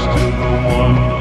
to the one.